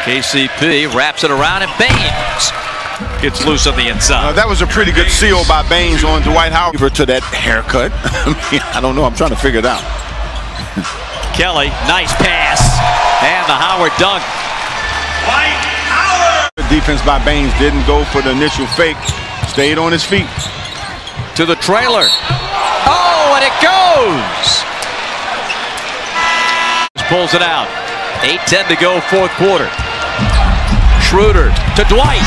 KCP wraps it around and Baynes gets loose on the inside. Uh, that was a pretty good seal by Baynes on Dwight Howard. To that haircut. I don't know. I'm trying to figure it out. Kelly, nice pass. And the Howard dunk. Dwight Howard. The defense by Baynes didn't go for the initial fake. Stayed on his feet. To the trailer. Oh, and it goes. Pulls it out. 8-10 to go, fourth quarter. Schroeder to Dwight.